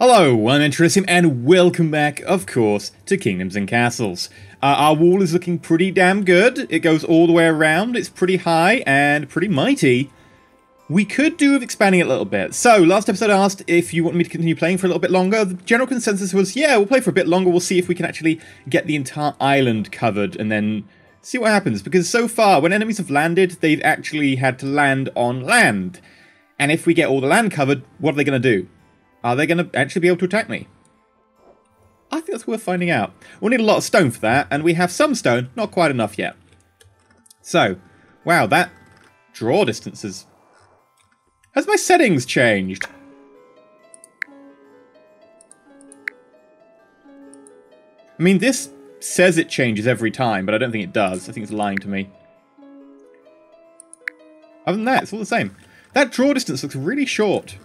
Hello, I'm EnterElysium, and welcome back, of course, to Kingdoms and Castles. Uh, our wall is looking pretty damn good. It goes all the way around, it's pretty high and pretty mighty. We could do with expanding it a little bit. So, last episode I asked if you want me to continue playing for a little bit longer. The general consensus was, yeah, we'll play for a bit longer. We'll see if we can actually get the entire island covered and then see what happens. Because so far, when enemies have landed, they've actually had to land on land. And if we get all the land covered, what are they going to do? Are they going to actually be able to attack me? I think that's worth finding out. We'll need a lot of stone for that, and we have some stone, not quite enough yet. So, wow, that draw distance is... Has my settings changed? I mean, this says it changes every time, but I don't think it does. I think it's lying to me. Other than that, it's all the same. That draw distance looks really short.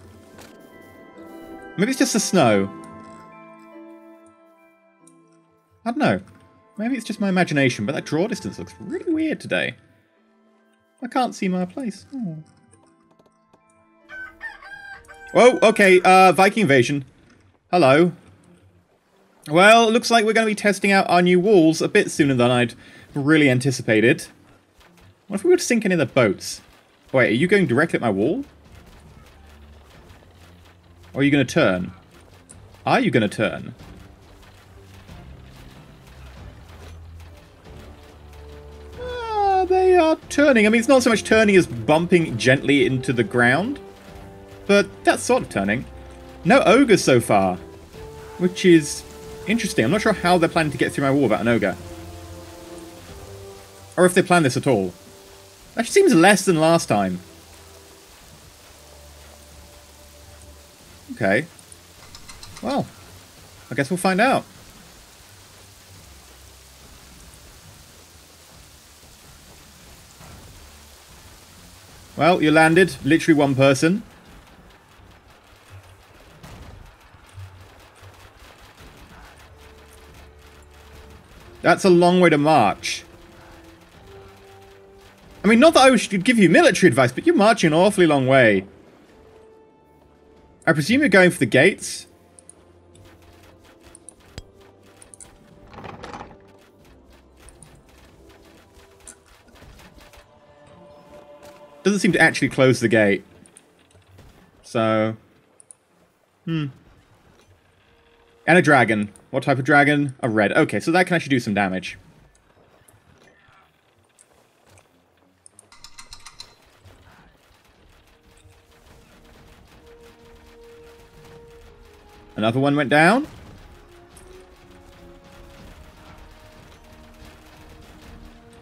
Maybe it's just the snow. I don't know. Maybe it's just my imagination, but that draw distance looks really weird today. I can't see my place. Oh, oh okay. Uh, Viking invasion. Hello. Well, looks like we're going to be testing out our new walls a bit sooner than I'd really anticipated. What if we were to sink any of the boats? Wait, are you going directly at my wall? Or are you going to turn? Are you going to turn? Ah, they are turning. I mean, it's not so much turning as bumping gently into the ground. But that's sort of turning. No ogres so far. Which is interesting. I'm not sure how they're planning to get through my wall without an ogre. Or if they plan this at all. That seems less than last time. Okay. Well, I guess we'll find out. Well, you landed. Literally one person. That's a long way to march. I mean, not that I should give you military advice, but you're marching an awfully long way. I presume you're going for the gates? Doesn't seem to actually close the gate. So... Hmm. And a dragon. What type of dragon? A red. Okay, so that can actually do some damage. Another one went down.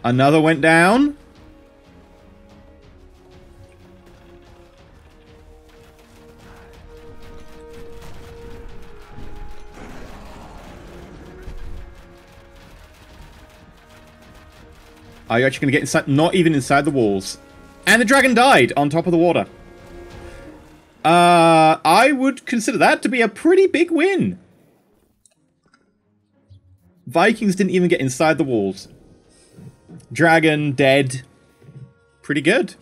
Another went down. Are you actually going to get inside? Not even inside the walls. And the dragon died on top of the water. Uh, I would consider that to be a pretty big win. Vikings didn't even get inside the walls. Dragon dead. Pretty good.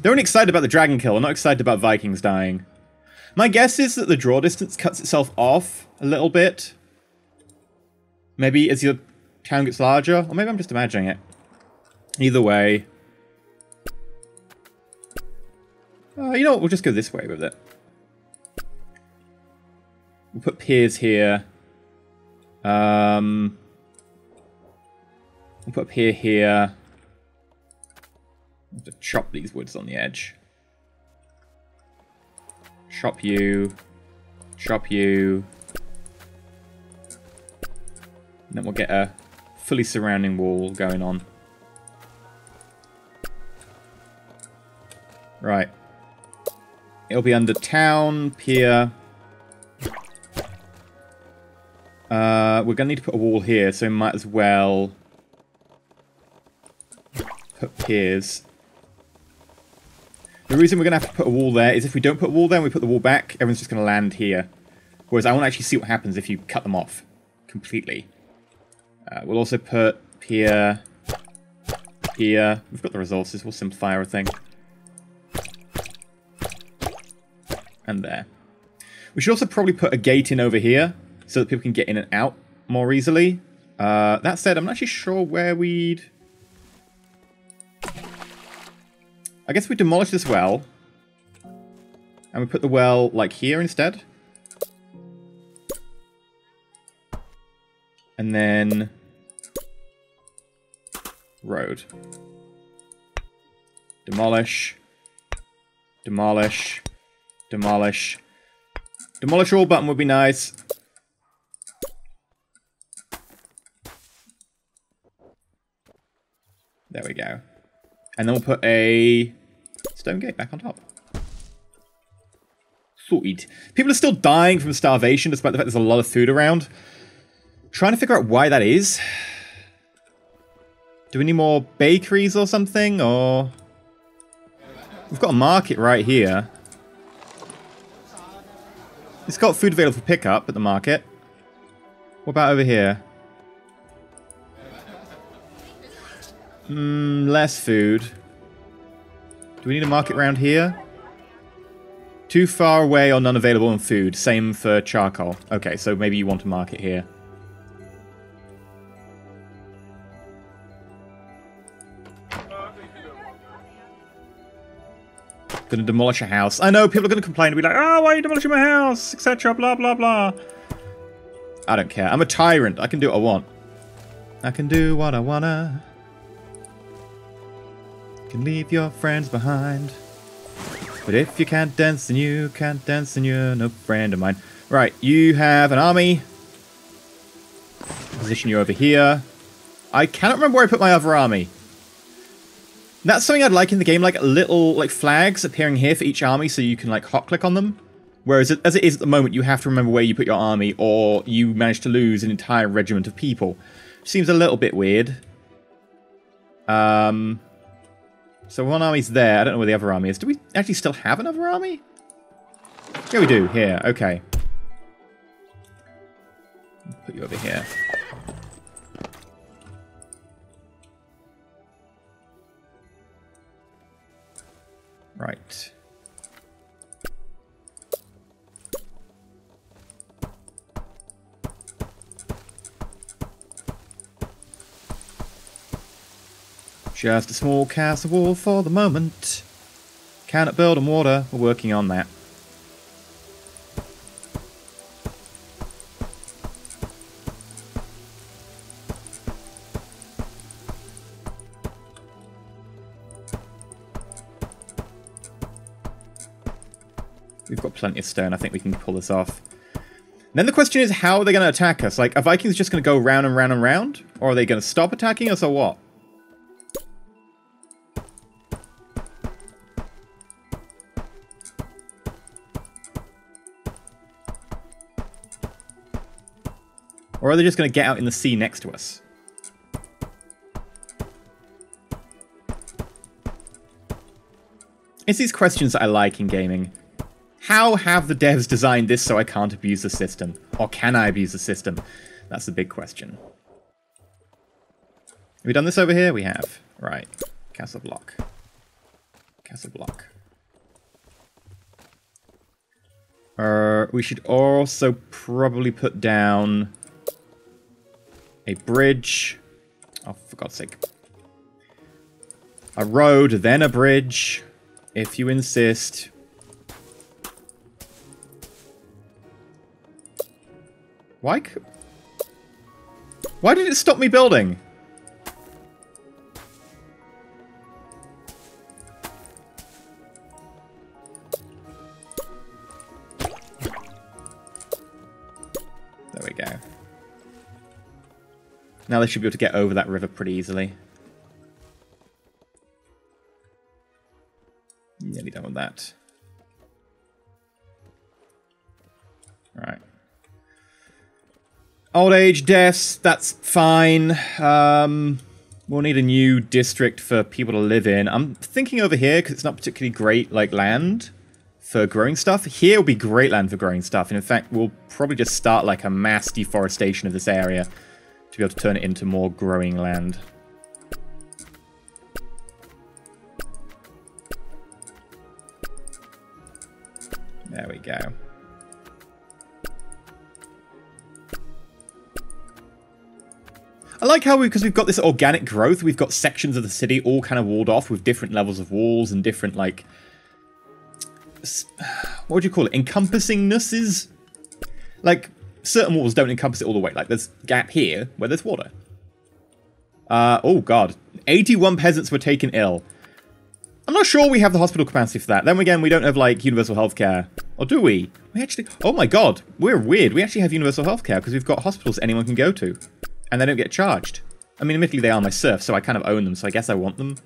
They're only excited about the dragon kill, not excited about Vikings dying. My guess is that the draw distance cuts itself off a little bit. Maybe as your town gets larger, or maybe I'm just imagining it. Either way, Uh, you know what? We'll just go this way with it. We'll put piers here. Um, we'll put pier here. We'll have to chop these woods on the edge. Chop you. Chop you. And then we'll get a fully surrounding wall going on. Right. It'll be under town, pier. Uh, we're going to need to put a wall here, so we might as well put piers. The reason we're going to have to put a wall there is if we don't put a wall there and we put the wall back, everyone's just going to land here. Whereas I want to actually see what happens if you cut them off completely. Uh, we'll also put pier, pier. We've got the resources. We'll simplify everything. and there. We should also probably put a gate in over here so that people can get in and out more easily. Uh, that said, I'm not actually sure where we'd... I guess we demolish this well. And we put the well, like, here instead. And then... Road. Demolish. Demolish. Demolish. Demolish all button would be nice. There we go. And then we'll put a stone gate back on top. Sweet. People are still dying from starvation despite the fact there's a lot of food around. Trying to figure out why that is. Do we need more bakeries or something? Or... We've got a market right here. It's got food available for pickup at the market. What about over here? Hmm, less food. Do we need a market around here? Too far away or none available in food. Same for charcoal. Okay, so maybe you want a market here. Gonna demolish a house. I know, people are gonna complain and be like, oh, why are you demolishing my house? Etc. Blah, blah, blah. I don't care. I'm a tyrant. I can do what I want. I can do what I wanna. Can leave your friends behind. But if you can't dance, then you can't dance, then you're no friend of mine. Right, you have an army. Position you over here. I cannot remember where I put my other army. That's something I'd like in the game, like little like flags appearing here for each army so you can like hot click on them. Whereas it, as it is at the moment, you have to remember where you put your army or you manage to lose an entire regiment of people. Seems a little bit weird. Um, so one army's there. I don't know where the other army is. Do we actually still have another army? Yeah, we do. Here. Okay. Put you over here. Right. Just a small castle wall for the moment. Cannot build on water. We're working on that. We've got plenty of stone. I think we can pull this off. then the question is, how are they going to attack us? Like, are Vikings just going to go round and round and round? Or are they going to stop attacking us or what? Are they just going to get out in the sea next to us? It's these questions that I like in gaming. How have the devs designed this so I can't abuse the system? Or can I abuse the system? That's the big question. Have we done this over here? We have. Right. Castle block. Castle block. Uh, we should also probably put down a bridge. Oh, for God's sake. A road, then a bridge, if you insist. Why? Why did it stop me building? Now they should be able to get over that river pretty easily. Nearly done with that. Right. Old age deaths, that's fine. Um, we'll need a new district for people to live in. I'm thinking over here, because it's not particularly great, like, land for growing stuff. Here will be great land for growing stuff. And in fact, we'll probably just start, like, a mass deforestation of this area to be able to turn it into more growing land. There we go. I like how we, because we've got this organic growth, we've got sections of the city all kind of walled off with different levels of walls and different, like, what would you call it? Encompassingnesses, Like, certain walls don't encompass it all the way. Like, there's gap here where there's water. Uh, oh god. 81 peasants were taken ill. I'm not sure we have the hospital capacity for that. Then again, we don't have, like, universal healthcare. Or do we? We actually... Oh my god. We're weird. We actually have universal healthcare because we've got hospitals anyone can go to. And they don't get charged. I mean, admittedly, they are my serf, so I kind of own them, so I guess I want them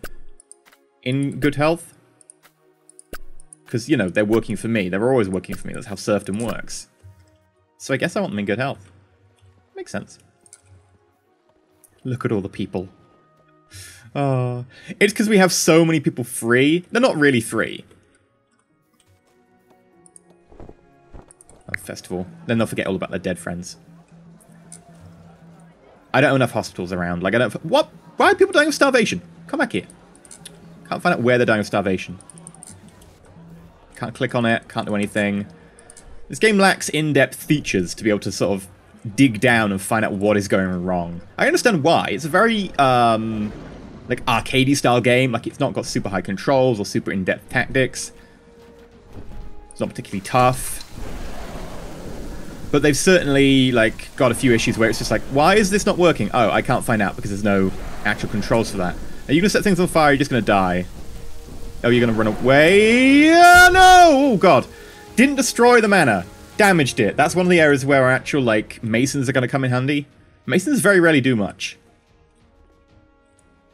in good health. Because, you know, they're working for me. They're always working for me. That's how serfdom works. So I guess I want them in good health. Makes sense. Look at all the people. Oh, it's because we have so many people free. They're not really free. Oh, festival. Then they'll forget all about their dead friends. I don't have enough hospitals around. Like, I don't... What? Why are people dying of starvation? Come back here. Can't find out where they're dying of starvation. Can't click on it. Can't do anything. This game lacks in-depth features to be able to sort of dig down and find out what is going wrong. I understand why. It's a very, um, like, arcadey style game. Like, it's not got super high controls or super in-depth tactics. It's not particularly tough. But they've certainly, like, got a few issues where it's just like, why is this not working? Oh, I can't find out because there's no actual controls for that. Are you going to set things on fire? You're just going to die. Oh, you're going to run away? Uh, no! Oh, God. Didn't destroy the manor. Damaged it. That's one of the areas where our actual, like, masons are going to come in handy. Masons very rarely do much.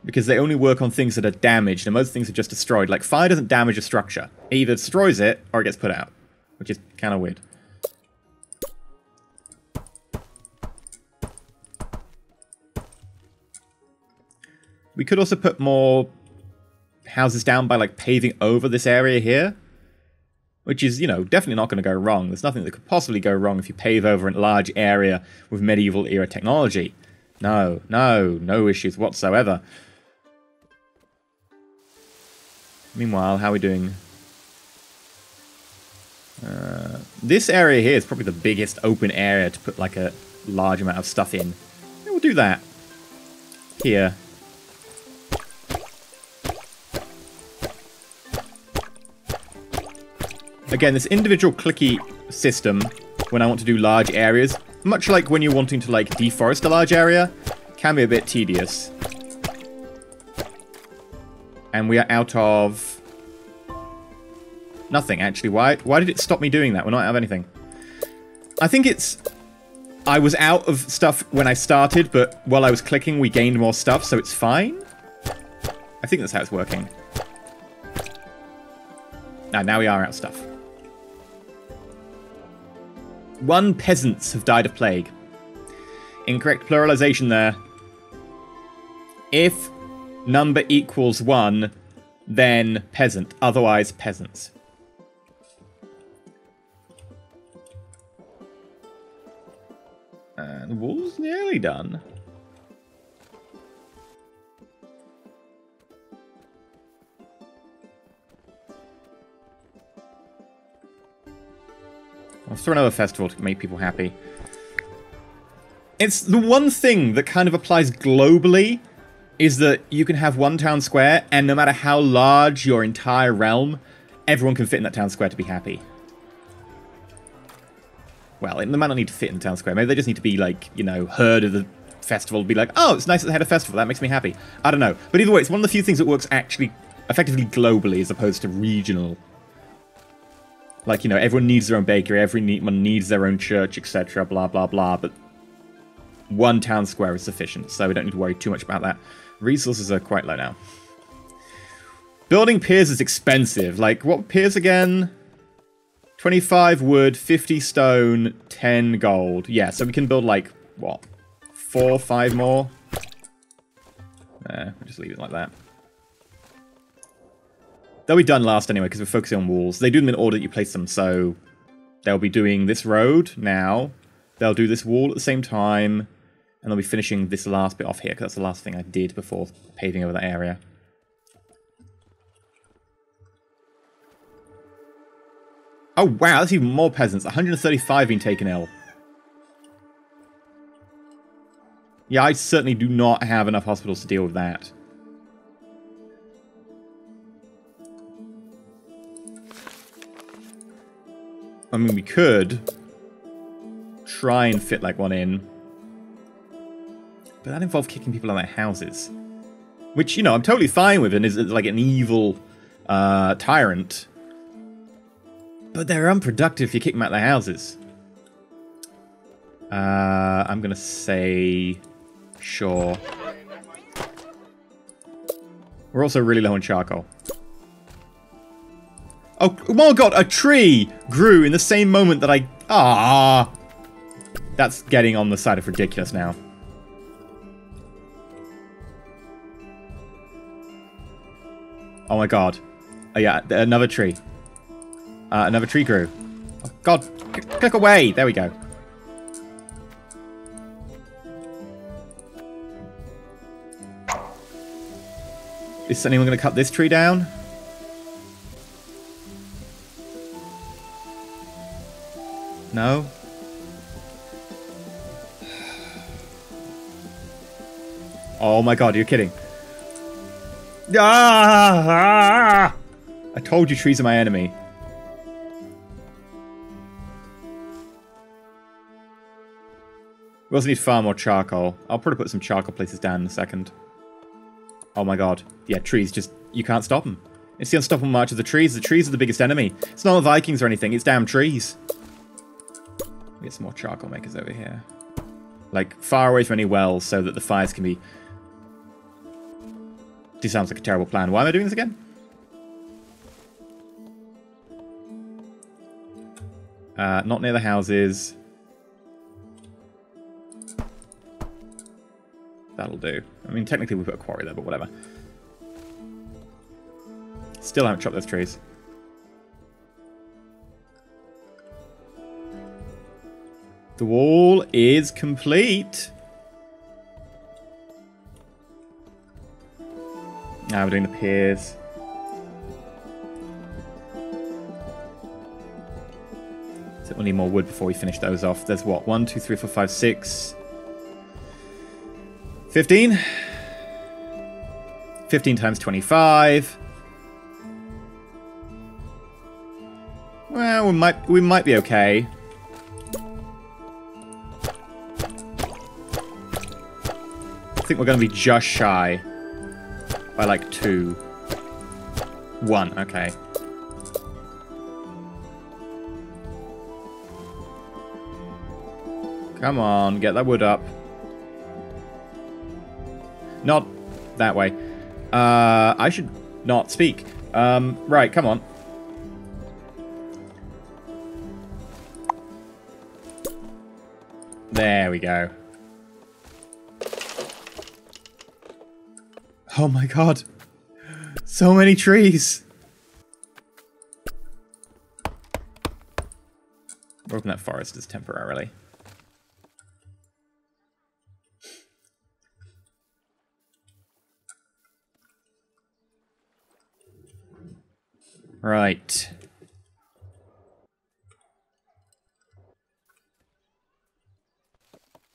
Because they only work on things that are damaged, and most things are just destroyed. Like, fire doesn't damage a structure. It either destroys it, or it gets put out. Which is kind of weird. We could also put more houses down by like paving over this area here. Which is, you know, definitely not going to go wrong. There's nothing that could possibly go wrong if you pave over a large area with medieval era technology. No, no, no issues whatsoever. Meanwhile, how are we doing? Uh, this area here is probably the biggest open area to put like a large amount of stuff in. We'll do that. Here. Again, this individual clicky system, when I want to do large areas, much like when you're wanting to like deforest a large area, can be a bit tedious. And we are out of... Nothing, actually. Why, why did it stop me doing that? We're not out of anything. I think it's... I was out of stuff when I started, but while I was clicking, we gained more stuff, so it's fine. I think that's how it's working. Now, now we are out of stuff. One peasants have died of plague. Incorrect pluralization there. If number equals one, then peasant. Otherwise, peasants. And the wall's nearly done. Let's throw another festival to make people happy. It's the one thing that kind of applies globally is that you can have one town square, and no matter how large your entire realm, everyone can fit in that town square to be happy. Well, they might not need to fit in the town square. Maybe they just need to be, like, you know, heard of the festival, to be like, oh, it's nice that they had a festival. That makes me happy. I don't know. But either way, it's one of the few things that works actually effectively globally as opposed to regional like, you know, everyone needs their own bakery, everyone needs their own church, etc., blah, blah, blah, but one town square is sufficient, so we don't need to worry too much about that. Resources are quite low now. Building piers is expensive. Like, what piers again? 25 wood, 50 stone, 10 gold. Yeah, so we can build, like, what? Four, five more? We'll just leave it like that. They'll be done last anyway, because we're focusing on walls. They do them in order that you place them, so they'll be doing this road now. They'll do this wall at the same time, and they'll be finishing this last bit off here, because that's the last thing I did before paving over that area. Oh wow, that's even more peasants. 135 being taken ill. Yeah, I certainly do not have enough hospitals to deal with that. I mean, we could try and fit like one in. But that involved kicking people out of their houses. Which, you know, I'm totally fine with and is like an evil uh, tyrant. But they're unproductive if you kick them out of their houses. Uh, I'm going to say... Sure. We're also really low on charcoal. Oh, oh my god, a tree grew in the same moment that I... Ah, That's getting on the side of ridiculous now. Oh my god. Oh yeah, another tree. Uh, another tree grew. Oh god, click away! There we go. Is anyone going to cut this tree down? No? Oh my god, you're kidding. Ah! I told you trees are my enemy. We also need far more charcoal. I'll probably put some charcoal places down in a second. Oh my god. Yeah, trees just... You can't stop them. It's the unstoppable march of the trees. The trees are the biggest enemy. It's not the Vikings or anything. It's damn trees. Get some more charcoal makers over here. Like, far away from any wells so that the fires can be... This sounds like a terrible plan. Why am I doing this again? Uh, not near the houses. That'll do. I mean, technically we put a quarry there, but whatever. Still haven't chopped those trees. The wall is complete. Now we're doing the piers. So we'll need more wood before we finish those off. There's what? One, two, three, four, five, six. 15? 15 times 25. Well, we might we might be okay. Think we're going to be just shy by like two. One, okay. Come on, get that wood up. Not that way. Uh, I should not speak. Um, right, come on. There we go. Oh my god. So many trees. Broken that forest is temporarily. Right.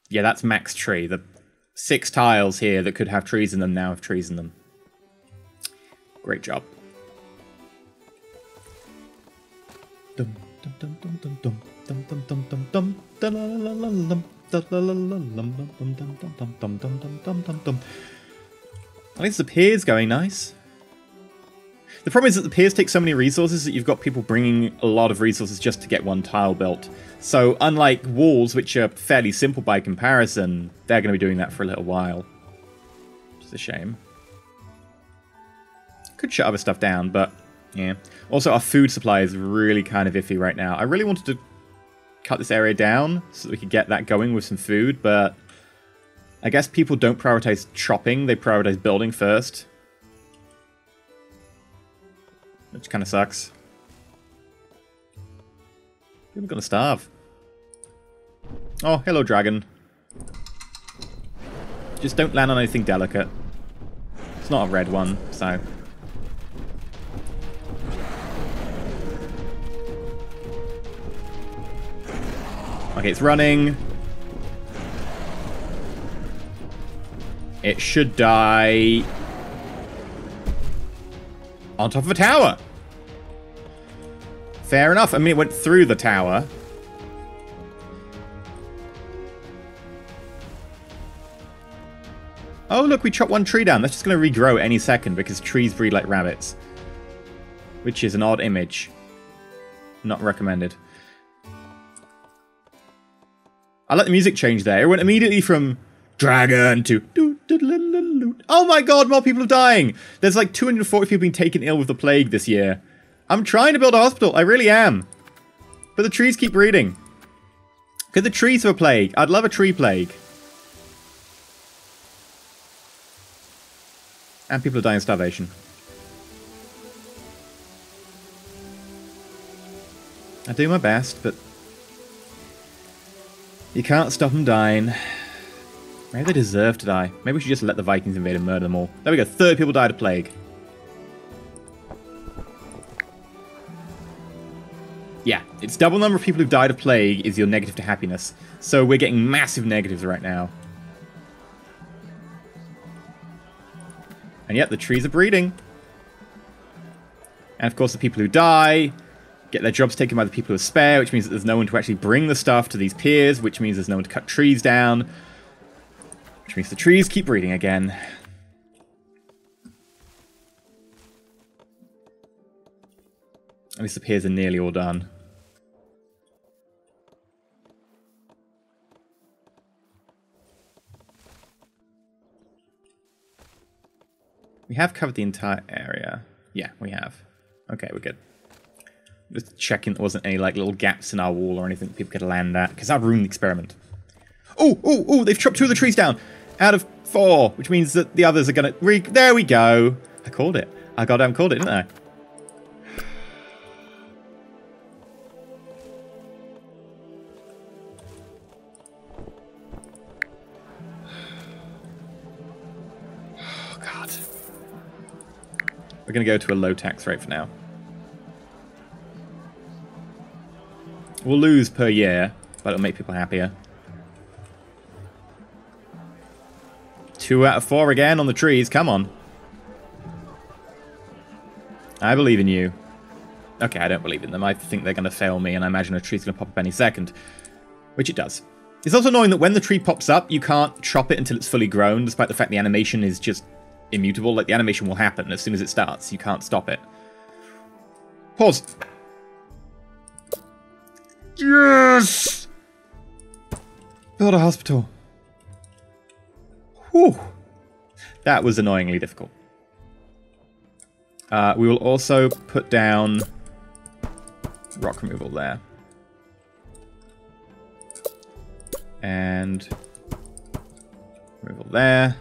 Yeah, that's max tree. The six tiles here that could have trees in them now have trees in them. Great job. At least the pier's going nice. The problem is that the piers take so many resources that you've got people bringing a lot of resources just to get one tile built. So unlike walls, which are fairly simple by comparison, they're going to be doing that for a little while. Which is a shame. Could shut other stuff down, but yeah. Also, our food supply is really kind of iffy right now. I really wanted to cut this area down so that we could get that going with some food, but I guess people don't prioritize chopping, they prioritize building first. Which kind of sucks. People are gonna starve. Oh, hello, dragon. Just don't land on anything delicate. It's not a red one, so... Okay, it's running. It should die on top of a tower. Fair enough. I mean, it went through the tower. Oh, look, we chopped one tree down. That's just going to regrow any second because trees breed like rabbits. Which is an odd image. Not recommended. I like the music change there. It went immediately from dragon to... Oh my god, more people are dying! There's like 240 people being taken ill with the plague this year. I'm trying to build a hospital, I really am. But the trees keep breeding. Could the trees have a plague? I'd love a tree plague. And people are dying of starvation. I do my best, but you can't stop them dying. Maybe they deserve to die. Maybe we should just let the Vikings invade and murder them all. There we go. 30 people died of plague. Yeah, it's double number of people who've died of plague is your negative to happiness. So we're getting massive negatives right now. And yet the trees are breeding. And of course the people who die get their jobs taken by the people who are spare, which means that there's no one to actually bring the stuff to these piers, which means there's no one to cut trees down, which means the trees keep breeding again. At least piers are nearly all done. We have covered the entire area. Yeah, we have. Okay, we're good. Just checking there wasn't any like little gaps in our wall or anything people could land at, because that ruined the experiment. Oh, oh, oh, they've chopped two of the trees down out of four, which means that the others are going to... There we go. I called it. I goddamn called it, didn't I? Oh, God. We're going to go to a low tax rate for now. We'll lose per year, but it'll make people happier. Two out of four again on the trees. Come on. I believe in you. Okay, I don't believe in them. I think they're going to fail me, and I imagine a tree's going to pop up any second. Which it does. It's also annoying that when the tree pops up, you can't chop it until it's fully grown, despite the fact the animation is just immutable. Like, the animation will happen as soon as it starts. You can't stop it. Pause. Yes! Build a hospital. Whew. That was annoyingly difficult. Uh, we will also put down rock removal there. And removal there.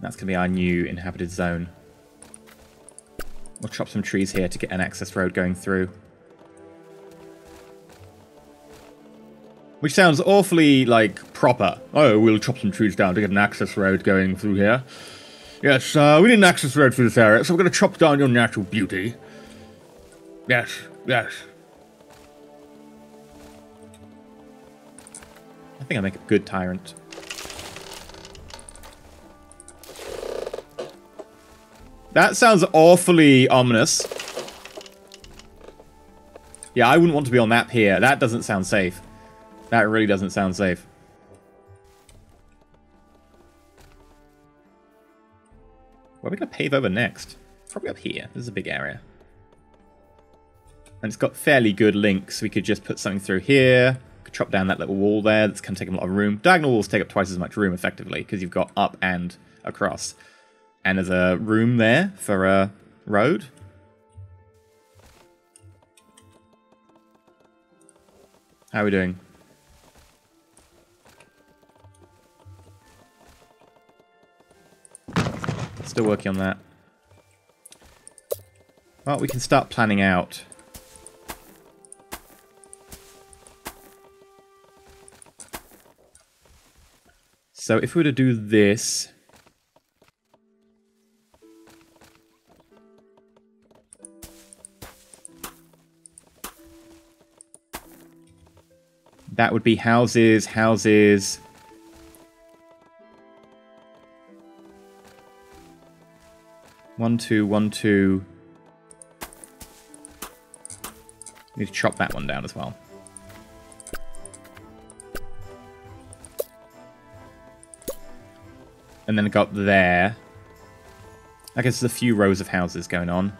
That's going to be our new inhabited zone. We'll chop some trees here to get an access road going through. Which sounds awfully, like, proper. Oh, we'll chop some trees down to get an access road going through here. Yes, uh, we need an access road through this area, so we're going to chop down your natural beauty. Yes, yes. I think I make a good tyrant. That sounds awfully ominous. Yeah, I wouldn't want to be on that pier. That doesn't sound safe. That really doesn't sound safe. Where are we going to pave over next? Probably up here. This is a big area. And it's got fairly good links. We could just put something through here. Could chop down that little wall there. That's going to take a lot of room. Diagonal walls take up twice as much room, effectively, because you've got up and across. And there's a room there for a road. How are we doing? Still working on that. Well, we can start planning out. So if we were to do this... That would be houses, houses, One, two, one, two. Need to chop that one down as well. And then got there. I guess there's a few rows of houses going on.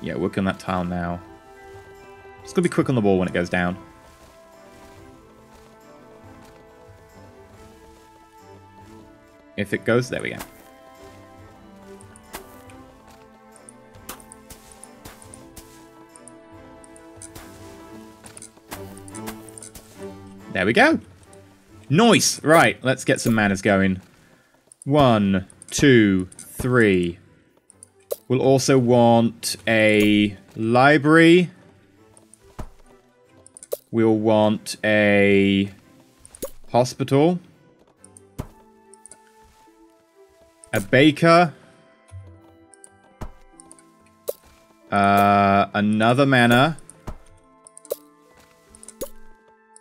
Yeah, work on that tile now. Just gotta be quick on the wall when it goes down. If it goes, there we go. There we go. Nice. Right, let's get some manors going. One, two, three. We'll also want a library. We'll want a hospital. A baker. Uh, another manor.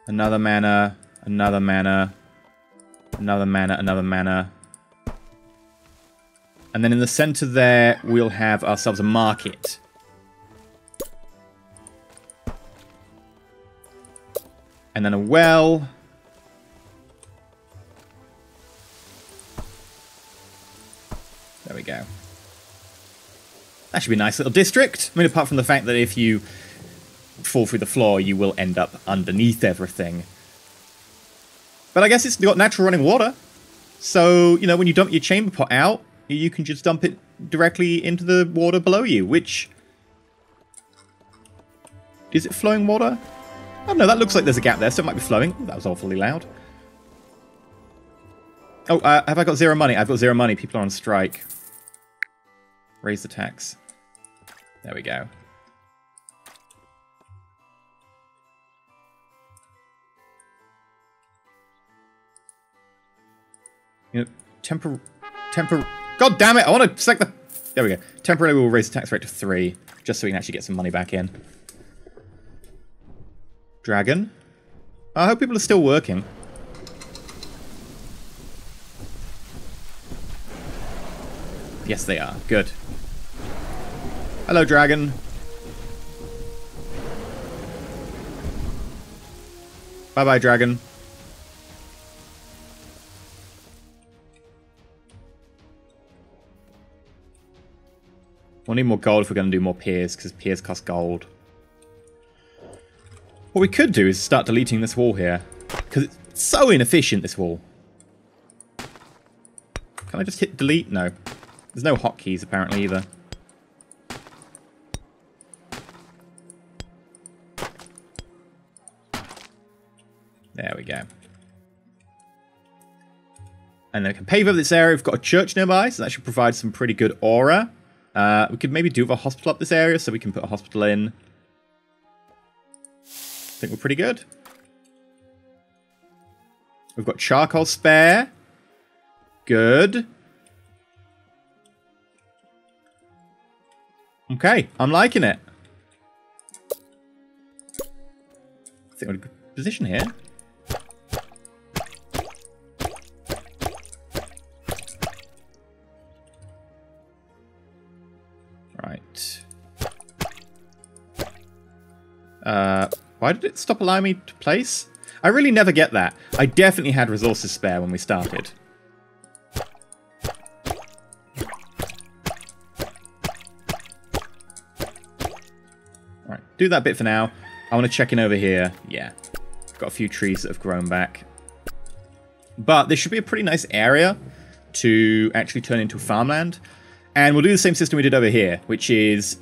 Another manor. Another manor. Another manor. Another manor. And then in the center there, we'll have ourselves a market. And then a well. There we go. That should be a nice little district. I mean, apart from the fact that if you fall through the floor, you will end up underneath everything. But I guess it's got natural running water. So, you know, when you dump your chamber pot out, you can just dump it directly into the water below you, which... Is it flowing water? Don't know, that looks like there's a gap there, so it might be flowing. Ooh, that was awfully loud. Oh, uh, have I got zero money? I've got zero money. People are on strike. Raise the tax. There we go. You know, temper... Temper... God damn it! I want to select the... There we go. Temporarily we'll raise the tax rate to 3, just so we can actually get some money back in. Dragon. I hope people are still working. Yes, they are. Good. Hello, dragon. Bye-bye, dragon. We'll need more gold if we're going to do more piers, because piers cost gold. What we could do is start deleting this wall here. Because it's so inefficient, this wall. Can I just hit delete? No. There's no hotkeys, apparently, either. There we go. And then we can pave over this area. We've got a church nearby, so that should provide some pretty good aura. Uh, we could maybe do a hospital up this area, so we can put a hospital in. I think we're pretty good. We've got charcoal spare. Good. Okay, I'm liking it. I think we're in a good position here. Why did it stop allowing me to place? I really never get that. I definitely had resources spare when we started. Alright, do that bit for now. I want to check in over here. Yeah, got a few trees that have grown back. But this should be a pretty nice area to actually turn into farmland. And we'll do the same system we did over here, which is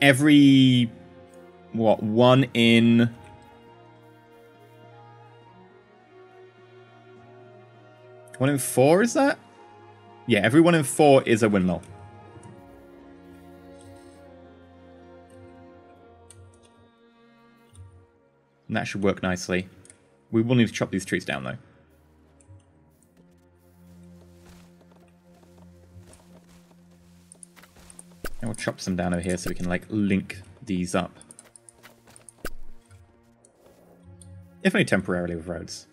every what, one in... One in four, is that? Yeah, every one in four is a windmill. And that should work nicely. We will need to chop these trees down, though. And we'll chop some down over here so we can, like, link these up. If only temporarily with roads.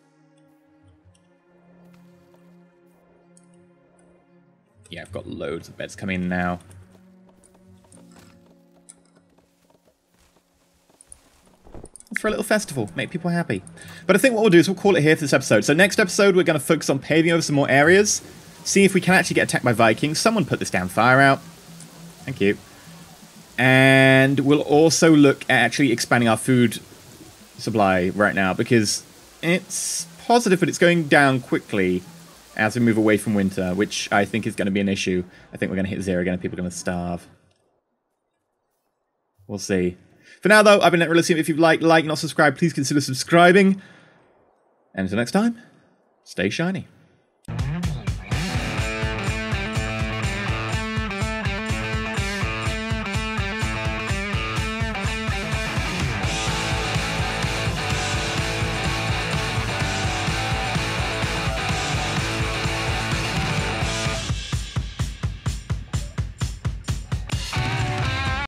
Yeah, I've got loads of beds coming in now. for a little festival, make people happy. But I think what we'll do is we'll call it here for this episode. So next episode, we're going to focus on paving over some more areas, see if we can actually get attacked by Vikings. Someone put this damn fire out. Thank you. And we'll also look at actually expanding our food supply right now, because it's positive, but it's going down quickly as we move away from winter, which I think is going to be an issue. I think we're going to hit zero again and people are going to starve. We'll see. For now, though, I've been EnterElysium. If you've liked, like, not subscribed, please consider subscribing. And until next time, stay shiny.